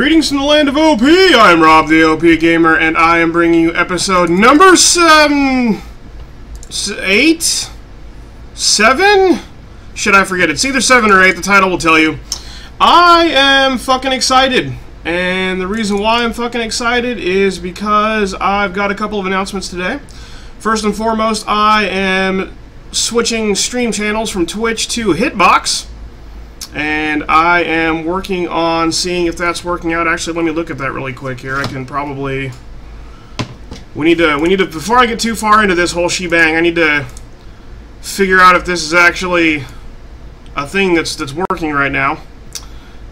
Greetings from the land of OP. I'm Rob, the OP Gamer, and I am bringing you episode number seven, eight, seven. Should I forget? It's either seven or eight. The title will tell you. I am fucking excited, and the reason why I'm fucking excited is because I've got a couple of announcements today. First and foremost, I am switching stream channels from Twitch to Hitbox and I am working on seeing if that's working out. Actually, let me look at that really quick here. I can probably. We need to. We need to. Before I get too far into this whole shebang, I need to figure out if this is actually a thing that's that's working right now.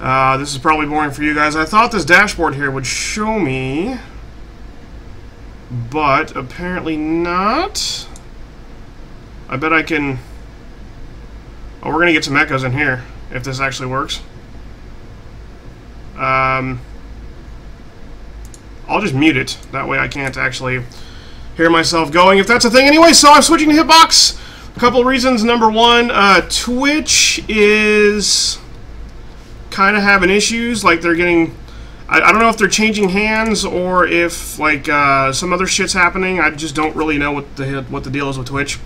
Uh, this is probably boring for you guys. I thought this dashboard here would show me, but apparently not. I bet I can. Oh, we're gonna get some echoes in here if this actually works. Um, I'll just mute it. That way I can't actually hear myself going, if that's a thing. Anyway, so I'm switching to Hitbox. A couple reasons. Number one, uh, Twitch is kind of having issues. Like they're getting... I, I don't know if they're changing hands or if like uh, some other shit's happening. I just don't really know what the what the deal is with Twitch.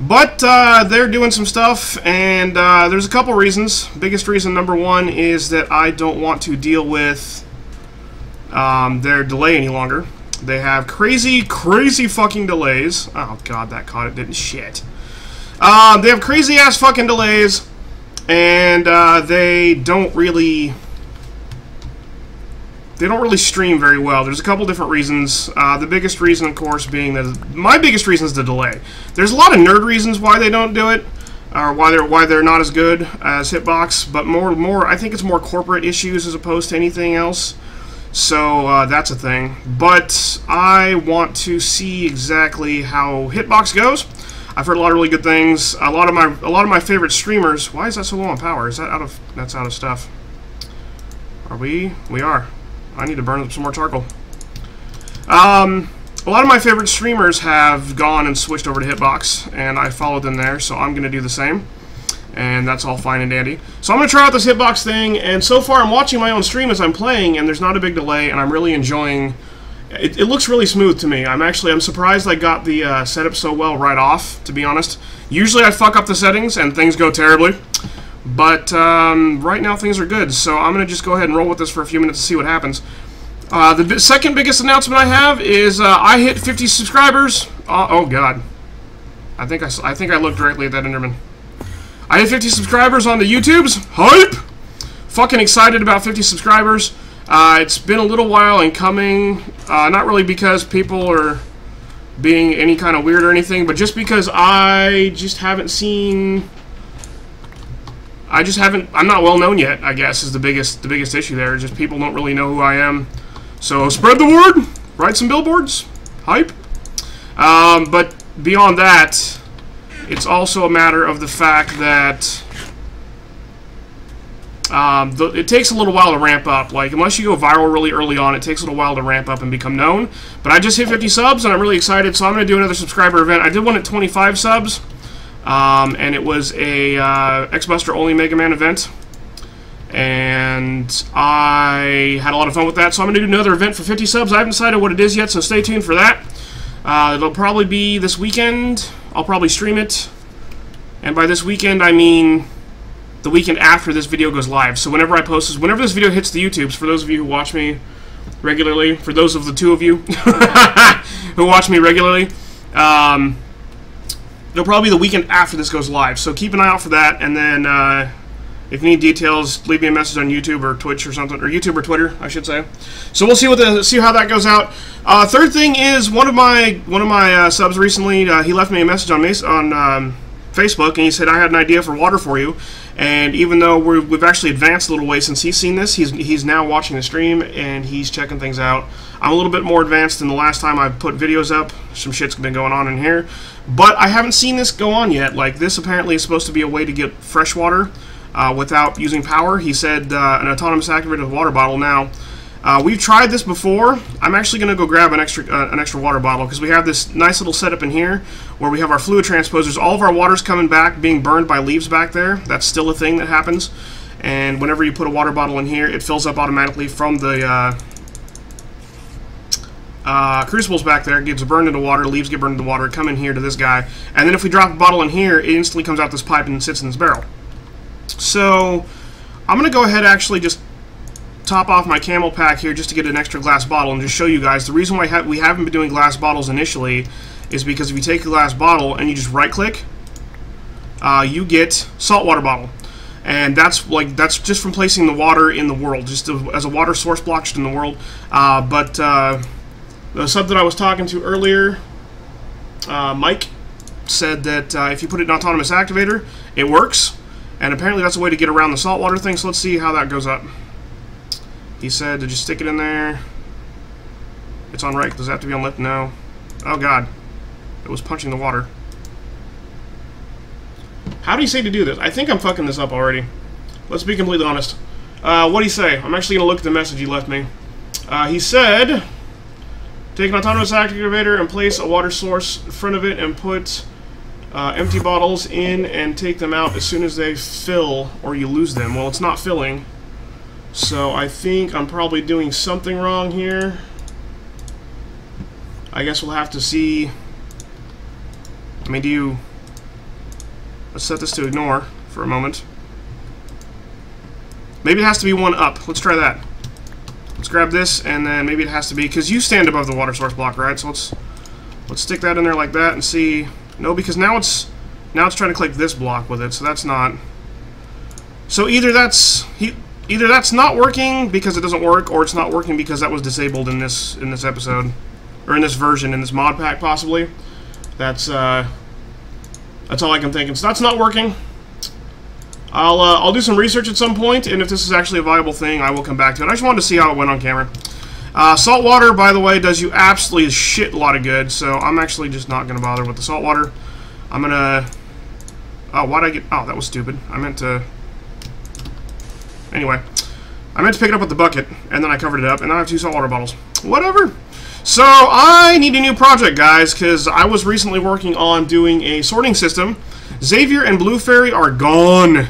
But uh, they're doing some stuff, and uh, there's a couple reasons. Biggest reason, number one, is that I don't want to deal with um, their delay any longer. They have crazy, crazy fucking delays. Oh god, that caught it, didn't shit. Um, they have crazy ass fucking delays, and uh, they don't really they don't really stream very well. There's a couple different reasons. Uh, the biggest reason, of course, being that my biggest reason is the delay. There's a lot of nerd reasons why they don't do it, or why they're why they're not as good as Hitbox. But more more, I think it's more corporate issues as opposed to anything else. So uh, that's a thing. But I want to see exactly how Hitbox goes. I've heard a lot of really good things. A lot of my a lot of my favorite streamers. Why is that so low on power? Is that out of that's out of stuff? Are we? We are. I need to burn up some more charcoal. Um, a lot of my favorite streamers have gone and switched over to Hitbox, and I followed them there, so I'm going to do the same. And that's all fine and dandy. So I'm going to try out this Hitbox thing, and so far I'm watching my own stream as I'm playing, and there's not a big delay, and I'm really enjoying... It, it looks really smooth to me. I'm actually, I'm surprised I got the uh, setup so well right off, to be honest. Usually I fuck up the settings, and things go terribly. But um, right now things are good, so I'm going to just go ahead and roll with this for a few minutes to see what happens. Uh, the second biggest announcement I have is uh, I hit 50 subscribers. Uh, oh god, I think I, I think I looked directly at that Enderman. I hit 50 subscribers on the YouTubes. Hype! Fucking excited about 50 subscribers. Uh, it's been a little while in coming. Uh, not really because people are being any kind of weird or anything, but just because I just haven't seen I just haven't. I'm not well known yet. I guess is the biggest the biggest issue there. Just people don't really know who I am. So spread the word. Write some billboards. Hype. Um, but beyond that, it's also a matter of the fact that um, the, it takes a little while to ramp up. Like unless you go viral really early on, it takes a little while to ramp up and become known. But I just hit 50 subs and I'm really excited. So I'm going to do another subscriber event. I did one at 25 subs. Um, and it was a uh, X-Buster only Mega Man event. And I had a lot of fun with that, so I'm going to do another event for 50 subs. I haven't decided what it is yet, so stay tuned for that. Uh, it'll probably be this weekend. I'll probably stream it. And by this weekend, I mean the weekend after this video goes live. So whenever I post this, whenever this video hits the YouTubes, for those of you who watch me regularly, for those of the two of you who watch me regularly, um, it'll probably be the weekend after this goes live. So keep an eye out for that, and then uh, if you need details, leave me a message on YouTube or Twitch or something, or YouTube or Twitter, I should say. So we'll see what the see how that goes out. Uh, third thing is one of my one of my uh, subs recently. Uh, he left me a message on Mas- on um, Facebook, and he said I had an idea for water for you. And even though we're, we've actually advanced a little way since he's seen this, he's he's now watching the stream and he's checking things out. I'm a little bit more advanced than the last time I put videos up. Some shit's been going on in here, but I haven't seen this go on yet. Like this apparently is supposed to be a way to get fresh water uh, without using power. He said uh, an autonomous activated water bottle. Now uh, we've tried this before. I'm actually going to go grab an extra uh, an extra water bottle because we have this nice little setup in here where we have our fluid transposers. All of our water's coming back, being burned by leaves back there. That's still a thing that happens. and whenever you put a water bottle in here, it fills up automatically from the uh, uh, crucibles back there, gets burned into water, leaves get burned into water, come in here to this guy, and then if we drop a bottle in here, it instantly comes out this pipe and sits in this barrel. So, I'm going to go ahead actually just top off my camel pack here just to get an extra glass bottle and just show you guys. The reason why ha we haven't been doing glass bottles initially is because if you take a glass bottle and you just right click, uh, you get saltwater bottle. And that's like that's just from placing the water in the world, just to, as a water source block just in the world. Uh, but uh, the sub that I was talking to earlier, uh, Mike, said that uh, if you put it in autonomous activator, it works. And apparently that's a way to get around the saltwater thing, so let's see how that goes up. He said did you stick it in there. It's on right. Does it have to be on left? No. Oh, God. It was punching the water. How do you say to do this? I think I'm fucking this up already. Let's be completely honest. Uh, what do you say? I'm actually going to look at the message he left me. Uh, he said, take an autonomous activator and place a water source in front of it and put uh, empty bottles in and take them out as soon as they fill or you lose them. Well, it's not filling. So I think I'm probably doing something wrong here. I guess we'll have to see. I mean, do you... Let's set this to ignore for a moment. Maybe it has to be one up. Let's try that. Let's grab this, and then maybe it has to be... Because you stand above the water source block, right? So let's let's stick that in there like that and see... No, because now it's now it's trying to click this block with it, so that's not... So either that's... He, either that's not working because it doesn't work, or it's not working because that was disabled in this in this episode, or in this version, in this mod pack possibly. That's uh, that's all I can think. Of. So that's not working. I'll uh, I'll do some research at some point, and if this is actually a viable thing, I will come back to it. I just wanted to see how it went on camera. Uh, salt water, by the way, does you absolutely a shit lot of good, so I'm actually just not going to bother with the salt water. I'm going to... Oh, why'd I get... Oh, that was stupid. I meant to... Anyway, I meant to pick it up with the bucket, and then I covered it up, and I have two saltwater bottles. Whatever. So, I need a new project, guys, because I was recently working on doing a sorting system. Xavier and Blue Fairy are gone.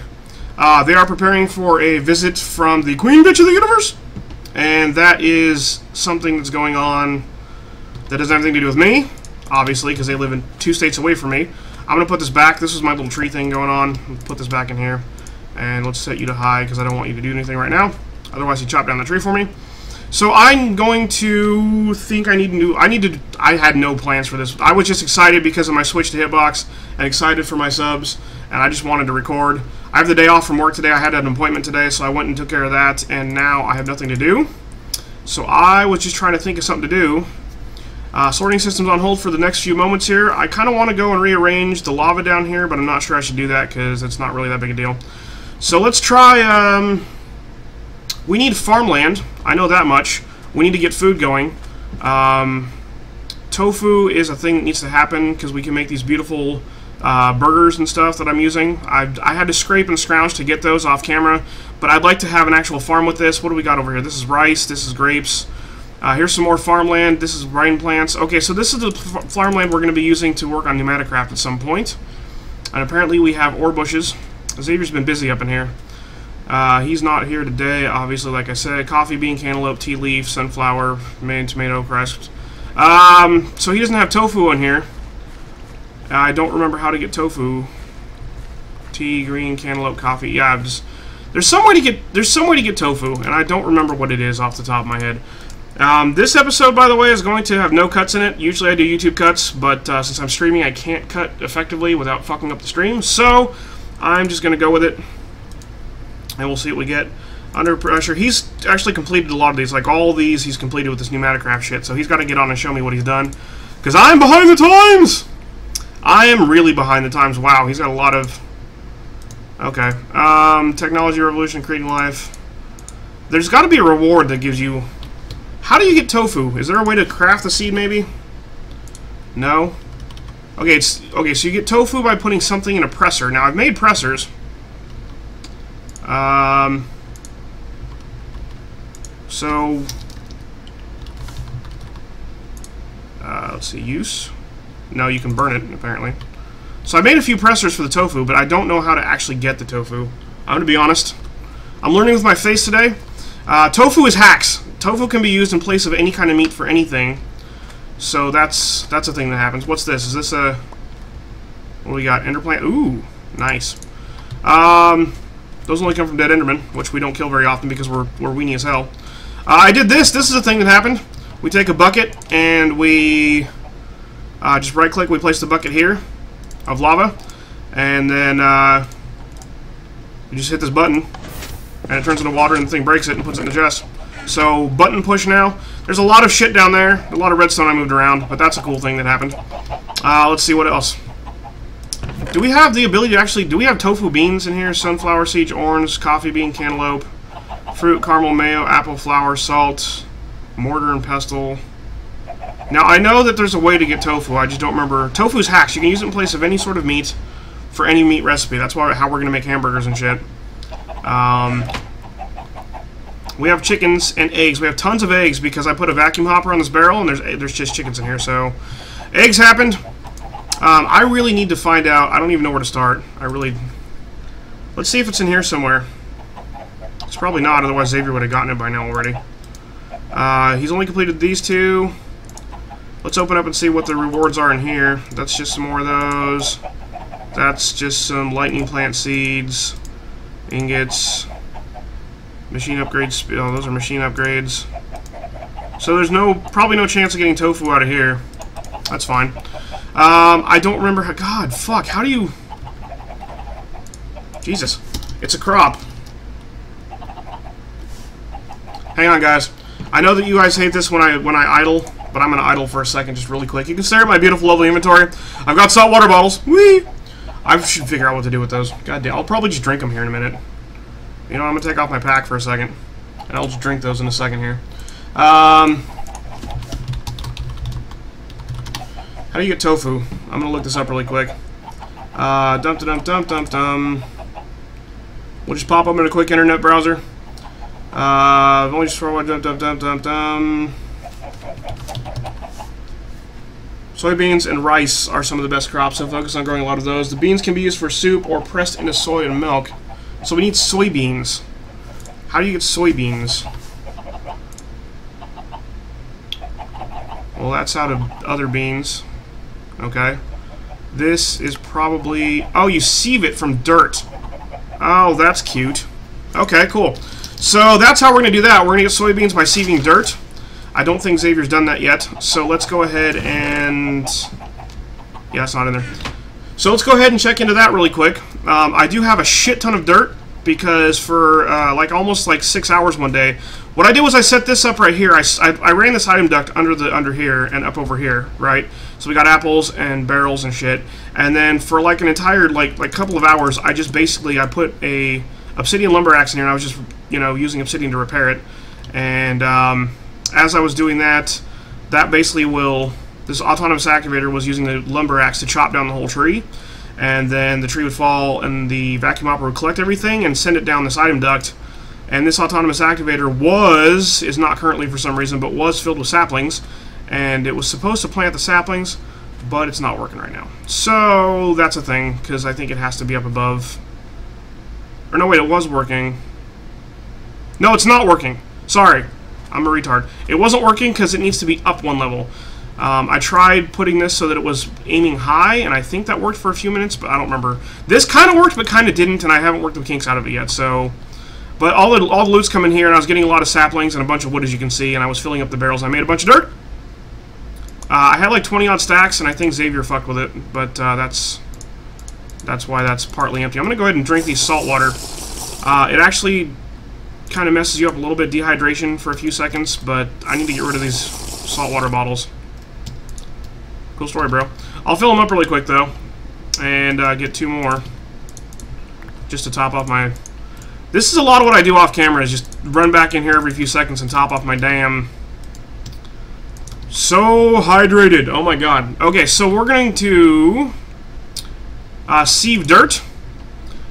Uh, they are preparing for a visit from the Queen Bitch of the Universe, and that is something that's going on that doesn't have anything to do with me, obviously, because they live in two states away from me. I'm going to put this back. This is my little tree thing going on. Put this back in here. And let's set you to high because I don't want you to do anything right now. Otherwise, you chop down the tree for me. So I'm going to think I need to. I need to. I had no plans for this. I was just excited because of my switch to Hitbox and excited for my subs, and I just wanted to record. I have the day off from work today. I had an appointment today, so I went and took care of that, and now I have nothing to do. So I was just trying to think of something to do. Uh, sorting system's on hold for the next few moments here. I kind of want to go and rearrange the lava down here, but I'm not sure I should do that because it's not really that big a deal. So let's try, um, we need farmland. I know that much. We need to get food going. Um, tofu is a thing that needs to happen because we can make these beautiful uh, burgers and stuff that I'm using. I've, I had to scrape and scrounge to get those off camera, but I'd like to have an actual farm with this. What do we got over here? This is rice, this is grapes. Uh, here's some more farmland. This is rain plants. Okay, so this is the farmland we're going to be using to work on Pneumaticraft at some point. And apparently we have ore bushes. Xavier's been busy up in here. Uh, he's not here today, obviously, like I said. Coffee bean, cantaloupe, tea leaf, sunflower, main tomato, crest. Um, so he doesn't have tofu in here. I don't remember how to get tofu. Tea, green, cantaloupe, coffee. Yeah, I'm just... There's some way to get there's some way to get tofu, and I don't remember what it is off the top of my head. Um, this episode, by the way, is going to have no cuts in it. Usually I do YouTube cuts, but uh, since I'm streaming, I can't cut effectively without fucking up the stream. So I'm just going to go with it, and we'll see what we get. Under pressure, he's actually completed a lot of these. Like all these, he's completed with this Pneumaticraft shit. So he's got to get on and show me what he's done, because I'm behind the times. I am really behind the times. Wow, he's got a lot of. Okay, um, technology revolution, creating life. There's got to be a reward that gives you. How do you get tofu? Is there a way to craft the seed, maybe? No. Okay, it's okay. So you get tofu by putting something in a presser. Now I've made pressers. Um. So. Uh, let's see. Use. No, you can burn it apparently. So I made a few pressers for the tofu, but I don't know how to actually get the tofu. I'm gonna be honest. I'm learning with my face today. Uh, tofu is hacks. Tofu can be used in place of any kind of meat for anything. So that's that's a thing that happens. What's this? Is this a... What we got? Ender plant? Ooh, nice. Um, those only come from dead Endermen, which we don't kill very often because we're, we're weenie as hell. Uh, I did this. This is a thing that happened. We take a bucket and we uh, just right click. We place the bucket here of lava. And then uh, you just hit this button and it turns into water and the thing breaks it and puts it in the chest. So button push now. There's a lot of shit down there. A lot of redstone I moved around, but that's a cool thing that happened. Uh, let's see what else. Do we have the ability to actually... Do we have tofu beans in here? Sunflower seeds, orange, coffee bean, cantaloupe, fruit, caramel, mayo, apple, flour, salt, mortar and pestle. Now, I know that there's a way to get tofu. I just don't remember. Tofu's hacks. You can use it in place of any sort of meat for any meat recipe. That's why how we're going to make hamburgers and shit. Um, we have chickens and eggs. We have tons of eggs because I put a vacuum hopper on this barrel and there's there's just chickens in here. So, eggs happened. Um, I really need to find out. I don't even know where to start. I really... Let's see if it's in here somewhere. It's probably not, otherwise Xavier would have gotten it by now already. Uh, he's only completed these two. Let's open up and see what the rewards are in here. That's just some more of those. That's just some lightning plant seeds, ingots, machine upgrades. Oh, those are machine upgrades. So there's no, probably no chance of getting tofu out of here. That's fine. Um, I don't remember how, God, fuck, how do you, Jesus, it's a crop. Hang on, guys. I know that you guys hate this when I when I idle, but I'm gonna idle for a second, just really quick. You can stare at my beautiful, lovely inventory. I've got salt water bottles. Whee! I should figure out what to do with those. God damn, I'll probably just drink them here in a minute. You know, I'm gonna take off my pack for a second, and I'll just drink those in a second here. Um, how do you get tofu? I'm gonna look this up really quick. Uh, dump, dump, dump, dump, dump. We'll just pop up in a quick internet browser. Uh, only just for one, dum, dum, dum, dum, dum. Soybeans and rice are some of the best crops, so focus on growing a lot of those. The beans can be used for soup or pressed into soy and milk. So we need soybeans. How do you get soybeans? Well, that's out of other beans. Okay. This is probably... Oh, you sieve it from dirt. Oh, that's cute. Okay, cool. So that's how we're going to do that. We're going to get soybeans by sieving dirt. I don't think Xavier's done that yet. So let's go ahead and... Yeah, it's not in there. So let's go ahead and check into that really quick. Um, I do have a shit ton of dirt because for uh, like almost like six hours one day, what I did was I set this up right here. I, I, I, ran this item duct under the under here and up over here, right? So we got apples and barrels and shit. And then for like an entire like like couple of hours, I just basically I put a obsidian lumber axe in here and I was just you know, using obsidian to repair it. And um, as I was doing that, that basically will, this autonomous activator was using the lumber axe to chop down the whole tree. And then the tree would fall and the vacuum hopper would collect everything and send it down this item duct. And this autonomous activator was, is not currently for some reason, but was filled with saplings. And it was supposed to plant the saplings, but it's not working right now. So that's a thing, because I think it has to be up above. Or no, wait, it was working. No, it's not working. Sorry. I'm a retard. It wasn't working because it needs to be up one level. Um, I tried putting this so that it was aiming high, and I think that worked for a few minutes, but I don't remember. This kind of worked, but kind of didn't, and I haven't worked the kinks out of it yet, so... But all the, all the loot's coming here, and I was getting a lot of saplings and a bunch of wood, as you can see, and I was filling up the barrels. I made a bunch of dirt. Uh, I had like 20-odd stacks, and I think Xavier fucked with it, but uh, that's... That's why that's partly empty. I'm going to go ahead and drink these salt water. Uh, it actually kind of messes you up a little bit, dehydration for a few seconds, but I need to get rid of these saltwater bottles. Cool story, bro. I'll fill them up really quick, though, and uh, get two more, just to top off my... This is a lot of what I do off camera, is just run back in here every few seconds and top off my damn... So hydrated. Oh my god. Okay, so we're going to uh, sieve dirt.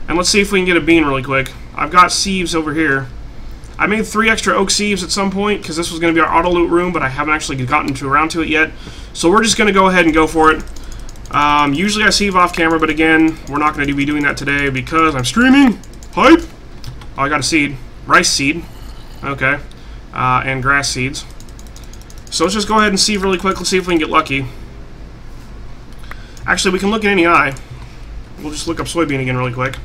And let's see if we can get a bean really quick. I've got sieves over here. I made three extra oak sieves at some point because this was going to be our auto loot room, but I haven't actually gotten to around to it yet. So we're just going to go ahead and go for it. Um, usually I sieve off camera, but again, we're not going to be doing that today because I'm streaming. Hype! Oh, I got a seed. Rice seed. Okay. Uh, and grass seeds. So let's just go ahead and see really quick. Let's see if we can get lucky. Actually, we can look at NEI. We'll just look up soybean again really quick.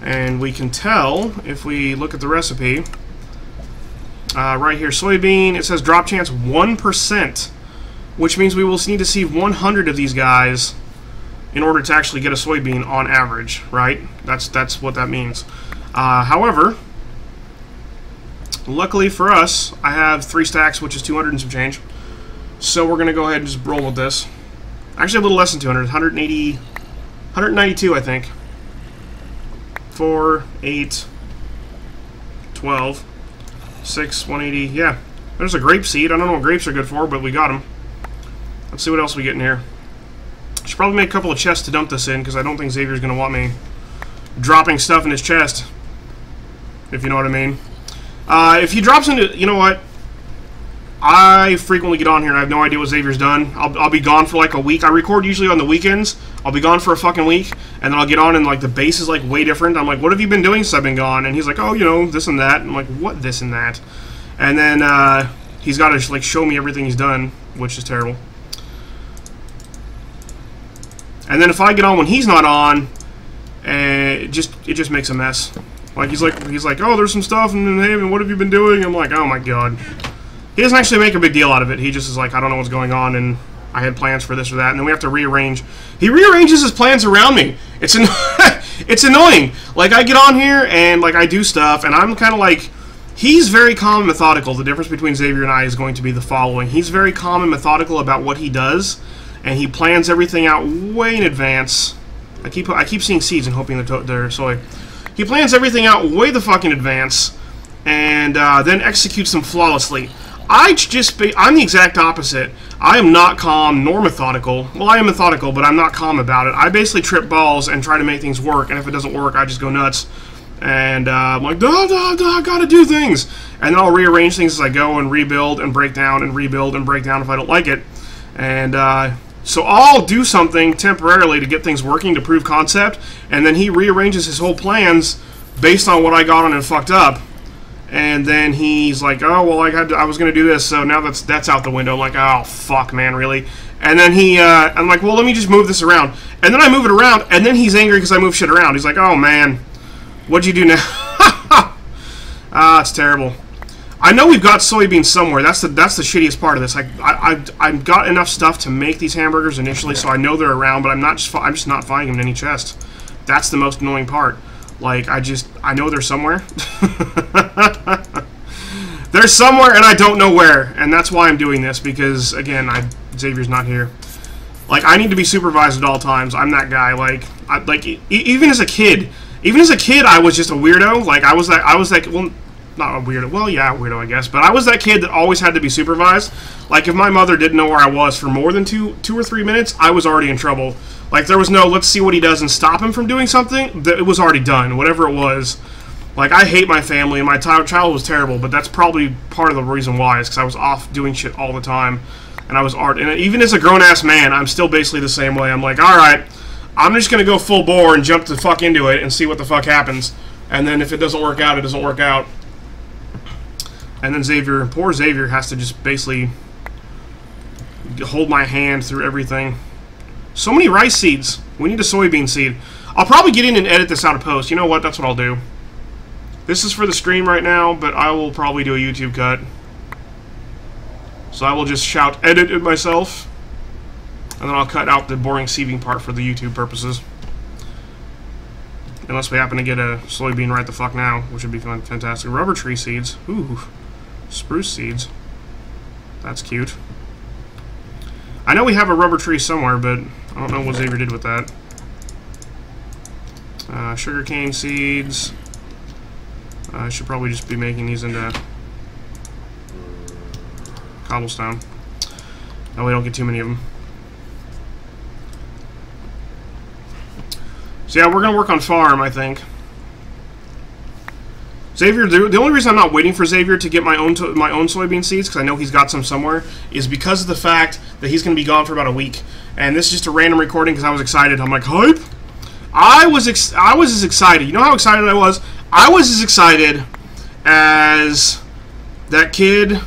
And we can tell if we look at the recipe. Uh, right here, soybean, it says drop chance 1%, which means we will need to see 100 of these guys in order to actually get a soybean on average, right? That's that's what that means. Uh, however, luckily for us, I have three stacks, which is 200 and some change. So we're going to go ahead and just roll with this. Actually, a little less than 200, 180, 192, I think. 4, 8, 12, 6, 180, yeah. There's a grape seed. I don't know what grapes are good for, but we got them. Let's see what else we get in here. Should probably make a couple of chests to dump this in, because I don't think Xavier's going to want me dropping stuff in his chest. If you know what I mean. Uh, if he drops into... You know what? I frequently get on here and I have no idea what Xavier's done. I'll, I'll be gone for like a week. I record usually on the weekends. I'll be gone for a fucking week, and then I'll get on and like the base is like way different. I'm like, what have you been doing since I've been gone? And he's like, oh, you know, this and that. I'm like, what this and that? And then uh, he's got to like show me everything he's done, which is terrible. And then if I get on when he's not on, uh, it just it just makes a mess. Like he's like he's like, oh, there's some stuff, and then hey, what have you been doing? I'm like, oh my god. He doesn't actually make a big deal out of it. He just is like, I don't know what's going on, and I had plans for this or that, and then we have to rearrange. He rearranges his plans around me. It's an it's annoying. Like I get on here and like I do stuff, and I'm kind of like. He's very calm and methodical. The difference between Xavier and I is going to be the following. He's very calm and methodical about what he does, and he plans everything out way in advance. I keep I keep seeing seeds and hoping they're, they're soy. He plans everything out way the fucking advance, and uh, then executes them flawlessly. I just be, I'm the exact opposite. I am not calm nor methodical. Well, I am methodical, but I'm not calm about it. I basically trip balls and try to make things work, and if it doesn't work, I just go nuts. And uh, I'm like, da da da, gotta do things. And then I'll rearrange things as I go and rebuild and break down and rebuild and break down if I don't like it. And uh, so I'll do something temporarily to get things working to prove concept, and then he rearranges his whole plans based on what I got on and fucked up. And then he's like, "Oh well, I had to, I was gonna do this, so now that's that's out the window." I'm like, "Oh fuck, man, really?" And then he, uh, I'm like, "Well, let me just move this around." And then I move it around, and then he's angry because I move shit around. He's like, "Oh man, what'd you do now?" ah, it's terrible. I know we've got soybeans somewhere. That's the that's the shittiest part of this. I I I've got enough stuff to make these hamburgers initially, so I know they're around, but I'm not just I'm just not finding them in any chest. That's the most annoying part. Like I just I know they're somewhere. they're somewhere, and I don't know where, and that's why I'm doing this because again, I Xavier's not here. Like I need to be supervised at all times. I'm that guy. Like I, like e even as a kid, even as a kid, I was just a weirdo. Like I was that I was like well not a weirdo. Well, yeah, weirdo, I guess. But I was that kid that always had to be supervised. Like, if my mother didn't know where I was for more than two, two or three minutes, I was already in trouble. Like, there was no, let's see what he does and stop him from doing something. It was already done, whatever it was. Like, I hate my family, and my child was terrible, but that's probably part of the reason why, is because I was off doing shit all the time. And I was art. And even as a grown ass man, I'm still basically the same way. I'm like, alright, I'm just gonna go full bore and jump the fuck into it and see what the fuck happens. And then if it doesn't work out, it doesn't work out. And then Xavier, poor Xavier, has to just basically hold my hand through everything. So many rice seeds. We need a soybean seed. I'll probably get in and edit this out of post. You know what? That's what I'll do. This is for the stream right now, but I will probably do a YouTube cut. So I will just shout edit it myself. And then I'll cut out the boring sieving part for the YouTube purposes. Unless we happen to get a soybean right the fuck now, which would be fantastic. Rubber tree seeds. Ooh. Spruce seeds. That's cute. I know we have a rubber tree somewhere, but I don't know what Xavier did with that. Uh, sugarcane seeds. Uh, I should probably just be making these into cobblestone. That way I don't get too many of them. So yeah, we're going to work on farm, I think. Xavier, the, the, only reason I'm not waiting for Xavier to get my own my own soybean seeds, because I know he's got some somewhere, is because of the fact that he's going to be gone for about a week. And this is just a random recording because I was excited. I'm like, hype! I was I was as excited. You know how excited I was? I was as excited as that kid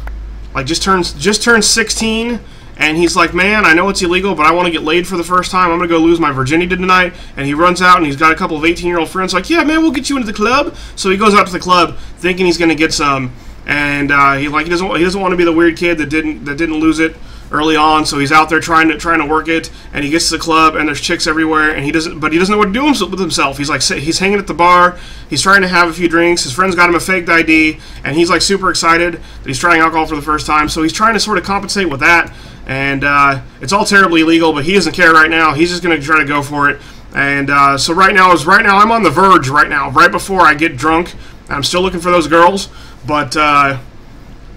like just turns just turned 16 and he's like, "Man, I know it's illegal, but I want to get laid for the first time. I'm going to go lose my virginity tonight." And he runs out and he's got a couple of 18-year-old friends like, "Yeah, man, we'll get you into the club." So he goes out to the club thinking he's going to get some and uh, he like he doesn't he doesn't want to be the weird kid that didn't that didn't lose it early on, so he's out there trying to trying to work it, and he gets to the club, and there's chicks everywhere, and he doesn't, but he doesn't know what to do with himself. He's like he's hanging at the bar, he's trying to have a few drinks. His friends got him a faked ID, and he's like super excited that he's trying alcohol for the first time. So he's trying to sort of compensate with that, and uh, it's all terribly illegal, but he doesn't care right now. He's just gonna try to go for it. And uh, so right now is right now I'm on the verge right now, right before I get drunk. I'm still looking for those girls, but. Uh,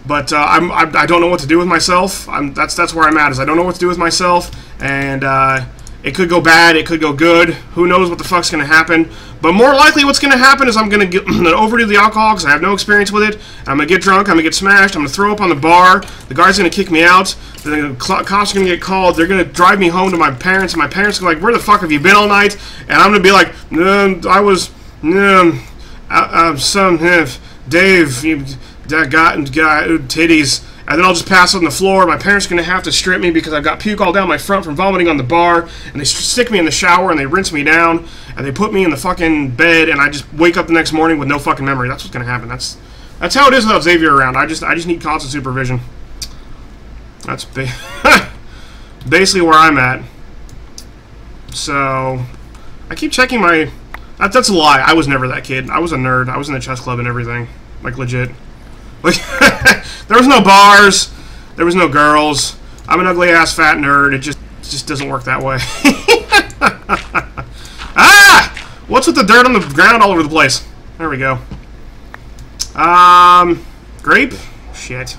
but uh, I'm, I, I, don't know what to do with myself. I'm, that's that's where I'm at. Is I don't know what to do with myself, and uh, it could go bad. It could go good. Who knows what the fuck's gonna happen? But more likely, what's gonna happen is I'm I'm gonna overdo the alcohol because I have no experience with it. I'm gonna get drunk. I'm gonna get smashed. I'm gonna throw up on the bar. The guard's gonna kick me out. The cops are gonna get called. They're gonna drive me home to my parents, and my parents are like, "Where the fuck have you been all night?" And I'm gonna be like, no, "I was, no, uh, uh, some, uh, Dave." That got, got titties. And then I'll just pass on the floor. My parents are going to have to strip me because I've got puke all down my front from vomiting on the bar. And they stick me in the shower and they rinse me down. And they put me in the fucking bed. And I just wake up the next morning with no fucking memory. That's what's going to happen. That's that's how it is without Xavier around. I just I just need constant supervision. That's ba basically where I'm at. So I keep checking my. That, that's a lie. I was never that kid. I was a nerd. I was in the chess club and everything. Like legit. There was no bars, there was no girls. I'm an ugly ass fat nerd. It just it just doesn't work that way. ah! What's with the dirt on the ground all over the place? There we go. Um, grape? Shit.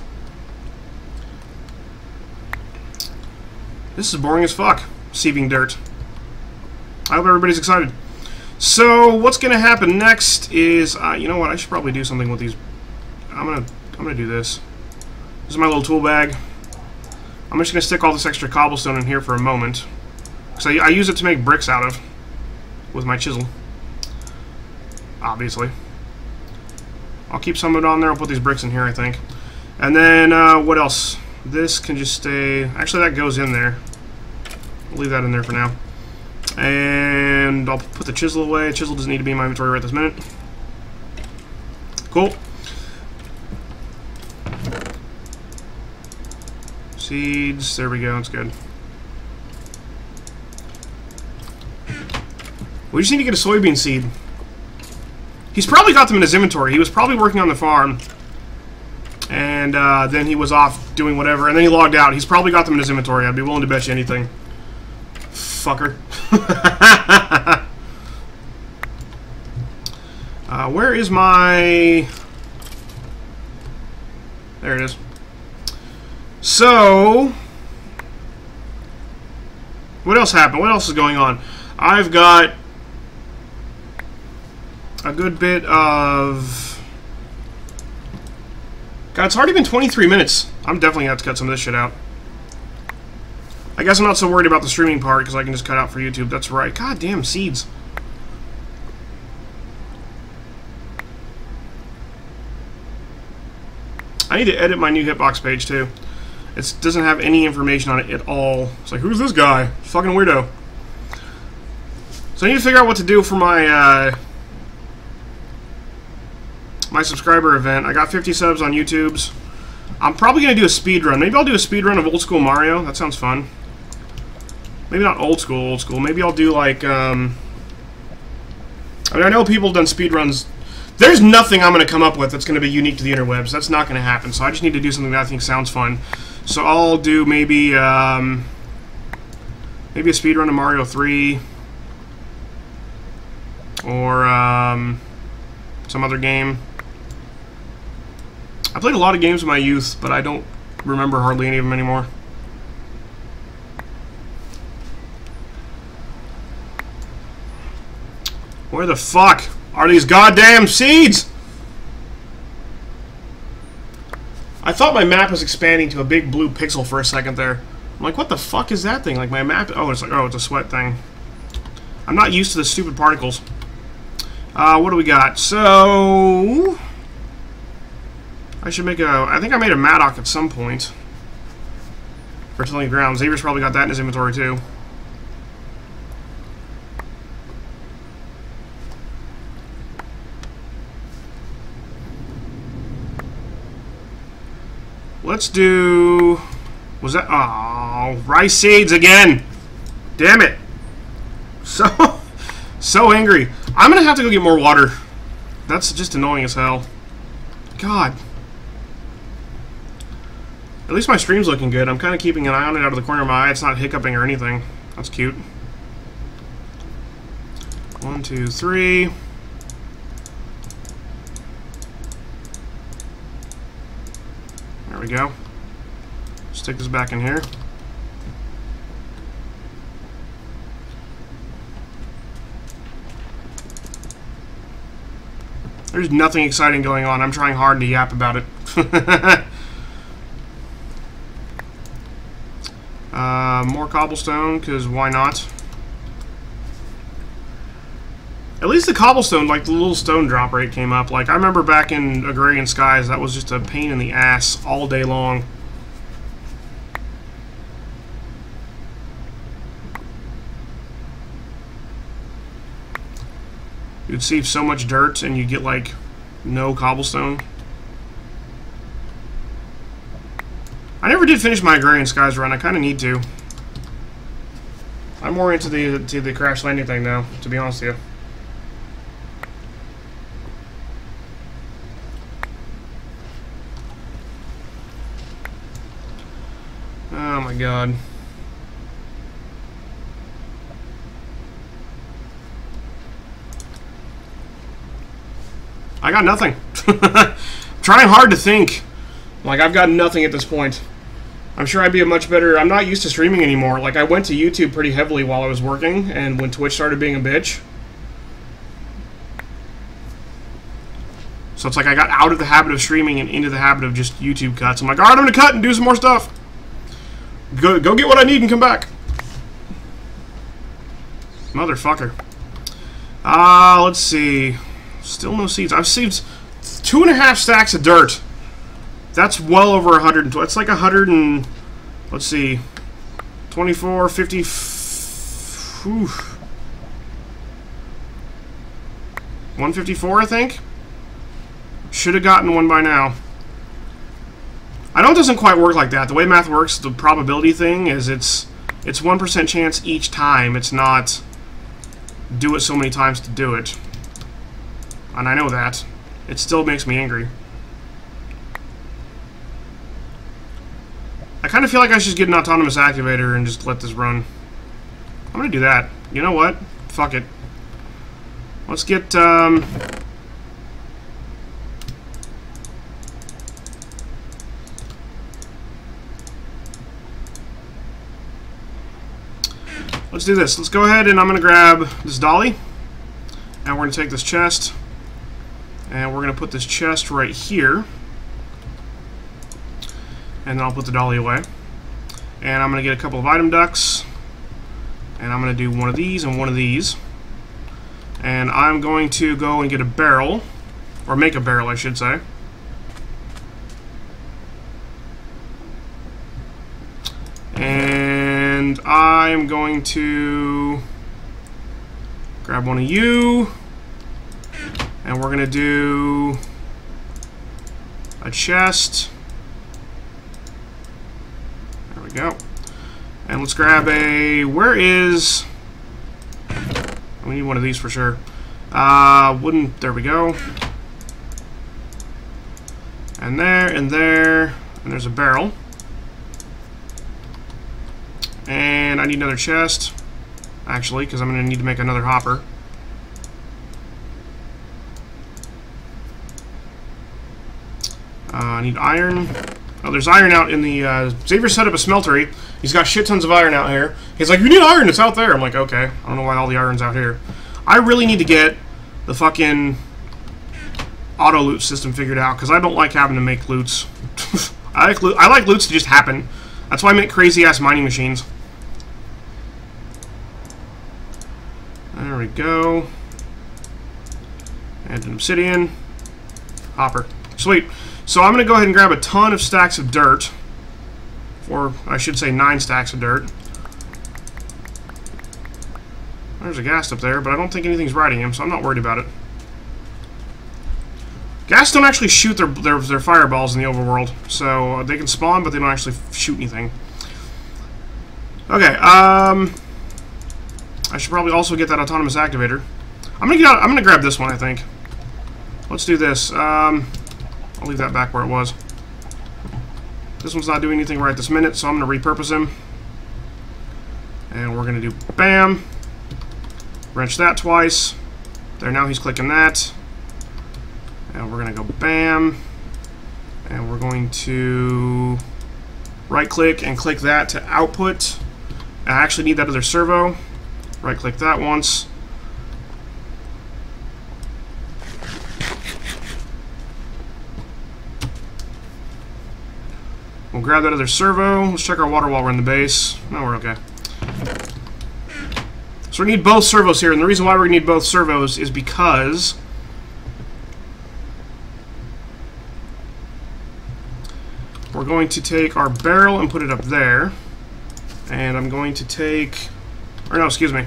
This is boring as fuck. Sieving dirt. I hope everybody's excited. So, what's going to happen next is, uh, you know what, I should probably do something with these I'm gonna I'm gonna do this. This is my little tool bag. I'm just gonna stick all this extra cobblestone in here for a moment. Because I, I use it to make bricks out of with my chisel. Obviously. I'll keep some of it on there. I'll put these bricks in here, I think. And then, uh, what else? This can just stay... Actually, that goes in there. I'll leave that in there for now. And I'll put the chisel away. Chisel doesn't need to be in my inventory right this minute. Cool. Seeds. There we go. It's good. We just need to get a soybean seed. He's probably got them in his inventory. He was probably working on the farm. And uh, then he was off doing whatever. And then he logged out. He's probably got them in his inventory. I'd be willing to bet you anything. Fucker. uh, where is my... There it is. So, what else happened? What else is going on? I've got a good bit of... God, it's already been 23 minutes. I'm definitely going to have to cut some of this shit out. I guess I'm not so worried about the streaming part because I can just cut out for YouTube. That's right. God damn, seeds. I need to edit my new Hitbox page, too. It doesn't have any information on it at all. It's like, who's this guy? Fucking weirdo. So I need to figure out what to do for my uh, my subscriber event. I got 50 subs on YouTube's. I'm probably going to do a speed run. Maybe I'll do a speed run of old school Mario. That sounds fun. Maybe not old school, old school. Maybe I'll do like, um, I mean, I know people have done speed runs. There's nothing I'm going to come up with that's going to be unique to the interwebs. That's not going to happen. So I just need to do something that I think sounds fun. So I'll do maybe um, maybe a speed run of Mario 3 or um, some other game. I played a lot of games in my youth, but I don't remember hardly any of them anymore. Where the fuck are these goddamn seeds? I thought my map was expanding to a big blue pixel for a second there. I'm like, what the fuck is that thing? Like my map... Oh, it's like, oh, it's a sweat thing. I'm not used to the stupid particles. Uh, what do we got? So... I should make a... I think I made a mattock at some point. For tilling ground. Xavier's probably got that in his inventory, too. Let's do... Was that... Oh, rice seeds again! Damn it! So... so angry. I'm gonna have to go get more water. That's just annoying as hell. God. At least my stream's looking good. I'm kind of keeping an eye on it out of the corner of my eye. It's not hiccuping or anything. That's cute. One, two, three. We go. Stick this back in here. There's nothing exciting going on. I'm trying hard to yap about it. uh, more cobblestone, because why not? At least the cobblestone, like the little stone drop rate came up. Like, I remember back in Agrarian Skies, that was just a pain in the ass all day long. You'd see so much dirt and you get like no cobblestone. I never did finish my Agrarian Skies run. I kind of need to. I'm more into the to the crash landing thing now, to be honest with you. Oh my god. I got nothing. trying hard to think. Like, I've got nothing at this point. I'm sure I'd be a much better... I'm not used to streaming anymore. Like, I went to YouTube pretty heavily while I was working, and when Twitch started being a bitch. So it's like I got out of the habit of streaming and into the habit of just YouTube cuts. I'm like, alright, I'm gonna cut and do some more stuff. Go, go get what I need and come back. Motherfucker. Ah, uh, let's see. Still no seeds. I've saved two and a half stacks of dirt. That's well over 120. It's like 100 and... Let's see. 24, 50... Whew. 154, I think? Should have gotten one by now. I know it doesn't quite work like that. The way math works, the probability thing is it's it's 1% chance each time. It's not do it so many times to do it. And I know that. It still makes me angry. I kind of feel like I should get an autonomous activator and just let this run. I'm going to do that. You know what? Fuck it. Let's get, um... Let's do this. Let's go ahead and I'm going to grab this dolly. And we're going to take this chest. And we're going to put this chest right here. And then I'll put the dolly away. And I'm going to get a couple of item ducts. And I'm going to do one of these and one of these. And I'm going to go and get a barrel. Or make a barrel, I should say. And I'm going to grab one of you. And we're going to do a chest. There we go. And let's grab a... Where is... We need one of these for sure. Uh, wooden... There we go. And there, and there. And there's a barrel. And I need another chest. Actually, because I'm going to need to make another hopper. Uh, I need iron. Oh, there's iron out in the... Uh, Xavier set up a smeltery. He's got shit tons of iron out here. He's like, you need iron, it's out there. I'm like, okay. I don't know why all the iron's out here. I really need to get the fucking auto loot system figured out, because I don't like having to make loots. I like I like loots to just happen. That's why I make crazy-ass mining machines. Go. And an obsidian. Hopper. Sweet. So I'm going to go ahead and grab a ton of stacks of dirt. Or, I should say, nine stacks of dirt. There's a ghast up there, but I don't think anything's riding him, so I'm not worried about it. Ghasts don't actually shoot their, their, their fireballs in the overworld, so they can spawn, but they don't actually shoot anything. Okay, um... I should probably also get that autonomous activator. I'm gonna get out, I'm gonna grab this one, I think. Let's do this. Um, I'll leave that back where it was. This one's not doing anything right this minute, so I'm gonna repurpose him. And we're gonna do BAM. Wrench that twice. There, now he's clicking that. And we're to go BAM. And we're going to right-click and click that to output. I actually need that other servo. Right-click that once. We'll grab that other servo. Let's check our water while we're in the base. No, we're okay. So we need both servos here, and the reason why we need both servos is because we're going to take our barrel and put it up there, and I'm going to take, or no, excuse me.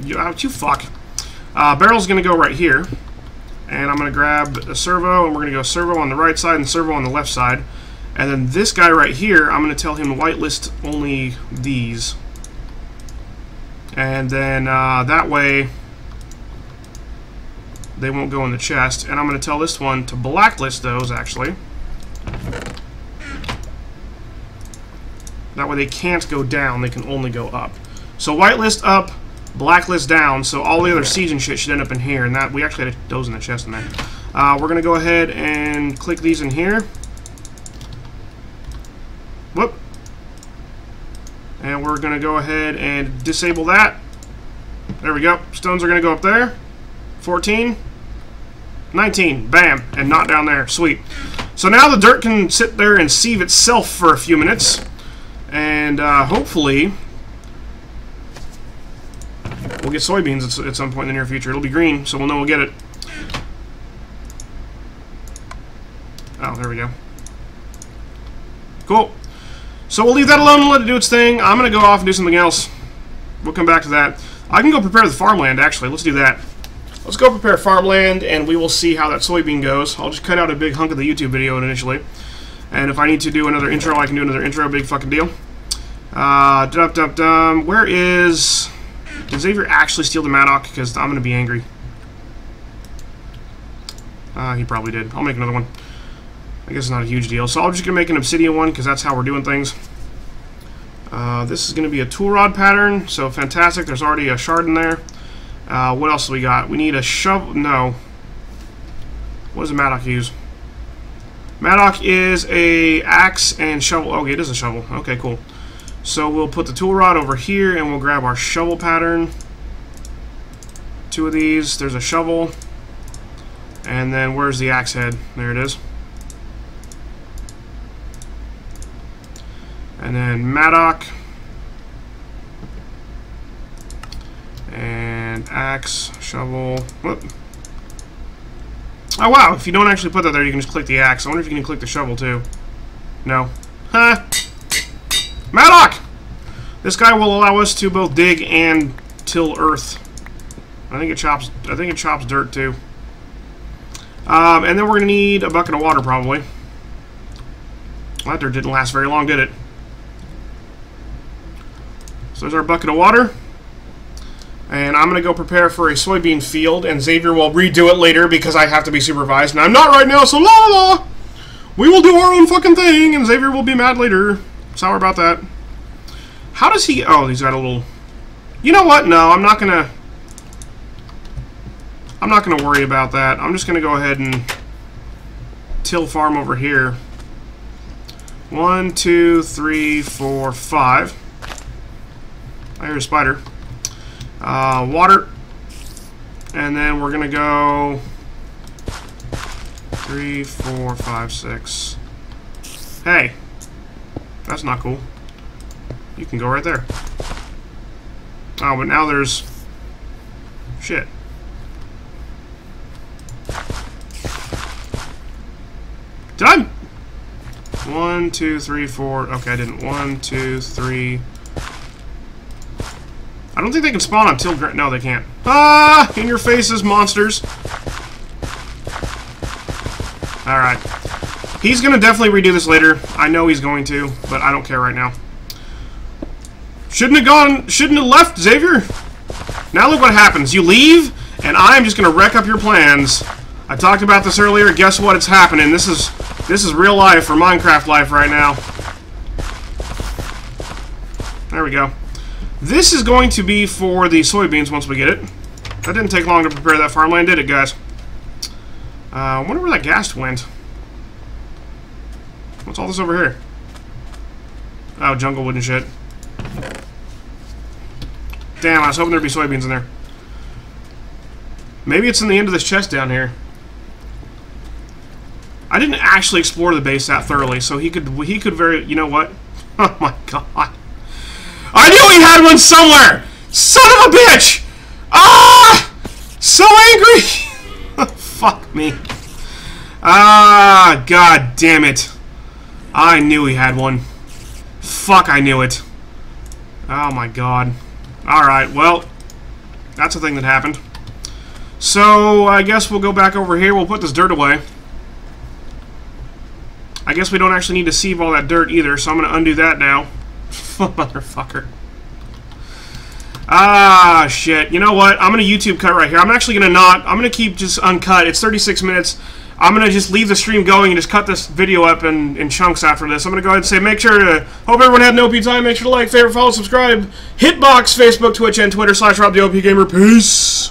You, uh, you fuck. Uh, barrel's going to go right here, and I'm going to grab a servo, and we're going to go servo on the right side and servo on the left side. And then this guy right here, I'm going to tell him to whitelist only these. And then uh, that way, they won't go in the chest. And I'm going to tell this one to blacklist those, actually. That way they can't go down, they can only go up. So whitelist up, blacklist down, so all the other seeds and shit should end up in here. And that we actually had those in the chest in there. Uh, we're going to go ahead and click these in here. Whoop. And we're going to go ahead and disable that. There we go. Stones are going to go up there. 14. 19. Bam. And not down there. Sweet. So now the dirt can sit there and sieve itself for a few minutes. And uh, hopefully we'll get soybeans at some point in the near future. It'll be green, so we'll know we'll get it. Oh, there we go. Cool. So we'll leave that alone and let it do its thing. I'm going to go off and do something else. We'll come back to that. I can go prepare the farmland, actually. Let's do that. Let's go prepare farmland, and we will see how that soybean goes. I'll just cut out a big hunk of the YouTube video initially. And if I need to do another intro, I can do another intro. Big fucking deal. Uh, dum dum dum. Where is... Did Xavier actually steal the mattock? Because I'm to be angry. Uh, he probably did. I'll make another one. I guess it's not a huge deal. So I'm just to make an obsidian one because that's how we're doing things. Uh, this is to be a tool rod pattern, so fantastic. There's already a shard in there. Uh, what else do we got? We need a shovel. No. What does a mattock use? Mattock is a axe and shovel. Okay, it is a shovel. Okay, cool. So we'll put the tool rod over here and we'll grab our shovel pattern. Two of these. There's a shovel. And then where's the axe head? There it is. And then mattock. And axe, shovel. Whoop. Oh wow, if you don't actually put that there, you can just click the axe. I wonder if you can click the shovel too. No. Huh. Mattock! This guy will allow us to both dig and till earth. I think it chops I think it chops dirt too. Um, and then we're gonna need a bucket of water probably. That dirt didn't last very long, did it? So there's our bucket of water. And I'm going to go prepare for a soybean field, and Xavier will redo it later because I have to be supervised. And I'm not right now, so la la la! We will do our own fucking thing, and Xavier will be mad later. Sour about that. How does he... Oh, he's got a little... You know what? No, I'm not going to... I'm not going to worry about that. I'm just going to go ahead and till farm over here. One, two, three, four, five. I hear a spider. Uh, water. And then we're going to go three, four, five, six. Hey. That's not cool. You can go right there. Oh, but now there's... Shit. I... One, two, three, four... Okay, I didn't. One, two, three... I don't think they can spawn on until... No, they can't. Ah! In your faces, monsters! Alright. He's going to definitely redo this later. I know he's going to, but I don't care right now. Shouldn't have gone... Shouldn't have left, Xavier! Now look what happens. You leave, and I'm just going to wreck up your plans. I talked about this earlier. Guess what? It's happening. This is... This is real life for Minecraft life right now. There we go. This is going to be for the soybeans once we get it. That didn't take long to prepare that farmland, did it, guys? Uh, I wonder where that ghast went. What's all this over here? Oh, jungle wood and shit. Damn, I was hoping there'd be soybeans in there. Maybe it's in the end of this chest down here. I didn't actually explore the base that thoroughly, so he could he could very you know what? Oh my god. I knew he had one somewhere! Son of a bitch! Ah! So angry! Fuck me. Ah, god damn it. I knew he had one. Fuck, I knew it. Oh my god. Alright, well, that's a thing that happened. So, I guess we'll go back over here. We'll put this dirt away. I guess we don't actually need to sieve all that dirt either, so I'm going to undo that now. Motherfucker. Ah, shit. You know what? I'm going to YouTube cut right here. I'm actually going to not... I'm going to keep just uncut. It's 36 minutes. I'm going to just leave the stream going and just cut this video up in, in chunks after this. I'm going to go ahead and say make sure to... Hope everyone had an OP time. Make sure to like, favorite, follow, subscribe. Hitbox, Facebook, Twitch, and Twitter slash Rob the OP Gamer. Peace!